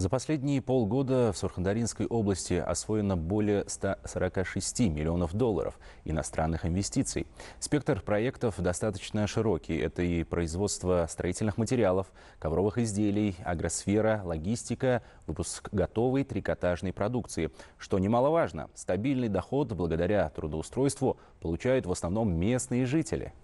За последние полгода в Сурхандаринской области освоено более 146 миллионов долларов иностранных инвестиций. Спектр проектов достаточно широкий. Это и производство строительных материалов, ковровых изделий, агросфера, логистика, выпуск готовой трикотажной продукции. Что немаловажно, стабильный доход благодаря трудоустройству получают в основном местные жители.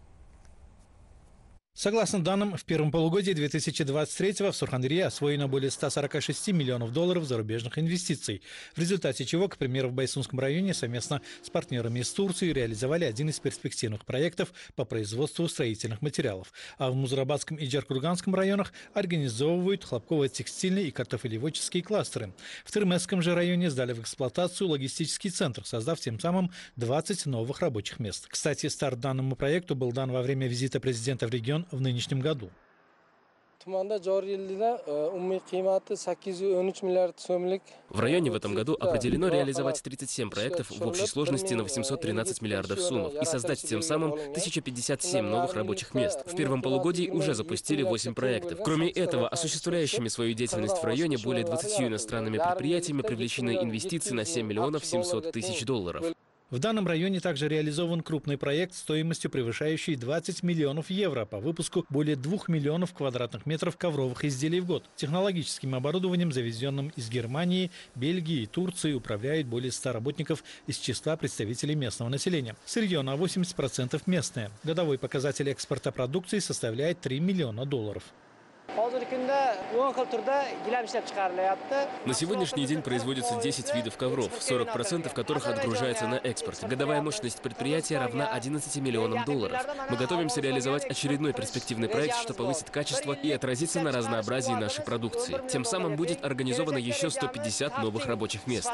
Согласно данным, в первом полугодии 2023 в Сурхандрии освоено более 146 миллионов долларов зарубежных инвестиций, в результате чего, к примеру, в Байсунском районе совместно с партнерами из Турции реализовали один из перспективных проектов по производству строительных материалов, а в Музрабадском и Джаркурганском районах организовывают хлопково-текстильные и картофелеводческие кластеры. В Тырмесском же районе сдали в эксплуатацию логистический центр, создав тем самым 20 новых рабочих мест. Кстати, старт данному проекту был дан во время визита президента в регион в нынешнем году. В районе в этом году определено реализовать 37 проектов в общей сложности на 813 миллиардов суммов и создать тем самым 1057 новых рабочих мест. В первом полугодии уже запустили 8 проектов. Кроме этого, осуществляющими свою деятельность в районе более 20 иностранными предприятиями привлечены инвестиции на 7 миллионов 700 тысяч долларов. В данном районе также реализован крупный проект стоимостью превышающий 20 миллионов евро по выпуску более 2 миллионов квадратных метров ковровых изделий в год. Технологическим оборудованием, завезенным из Германии, Бельгии и Турции, управляет более 100 работников из числа представителей местного населения. Сырье на 80% местное. Годовой показатель экспорта продукции составляет 3 миллиона долларов. На сегодняшний день производится 10 видов ковров, 40% которых отгружается на экспорт. Годовая мощность предприятия равна 11 миллионам долларов. Мы готовимся реализовать очередной перспективный проект, что повысит качество и отразится на разнообразии нашей продукции. Тем самым будет организовано еще 150 новых рабочих мест.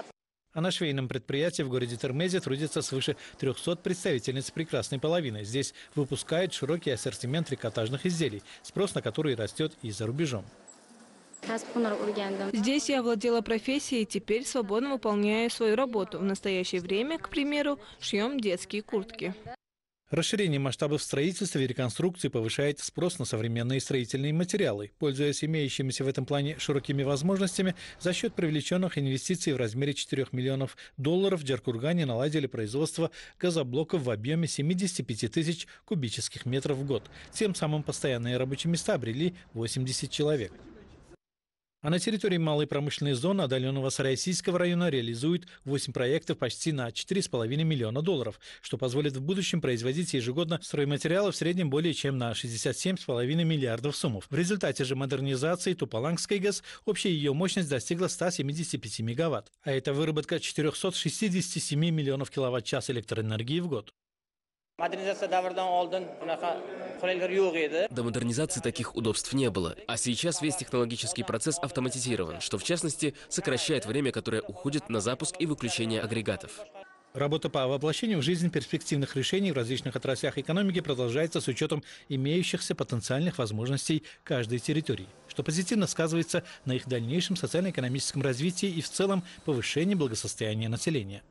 А на швейном предприятии в городе Термезе трудится свыше 300 представительниц прекрасной половины. Здесь выпускают широкий ассортимент трикотажных изделий, спрос на которые растет и за рубежом. Здесь я овладела профессией и теперь свободно выполняю свою работу. В настоящее время, к примеру, шьем детские куртки. Расширение масштабов строительства и реконструкции повышает спрос на современные строительные материалы. Пользуясь имеющимися в этом плане широкими возможностями, за счет привлеченных инвестиций в размере 4 миллионов долларов в Джаркургане наладили производство газоблоков в объеме 75 тысяч кубических метров в год. Тем самым постоянные рабочие места обрели 80 человек. А на территории малой промышленной зоны отдаленного Сарайсийского района реализуют 8 проектов почти на 4,5 миллиона долларов, что позволит в будущем производить ежегодно стройматериалы в среднем более чем на 67,5 миллиардов суммов. В результате же модернизации Тупалангской ГЭС общая ее мощность достигла 175 мегаватт, а это выработка 467 миллионов киловатт-час электроэнергии в год. До модернизации таких удобств не было, а сейчас весь технологический процесс автоматизирован, что в частности сокращает время, которое уходит на запуск и выключение агрегатов. Работа по воплощению в жизнь перспективных решений в различных отраслях экономики продолжается с учетом имеющихся потенциальных возможностей каждой территории, что позитивно сказывается на их дальнейшем социально-экономическом развитии и в целом повышении благосостояния населения.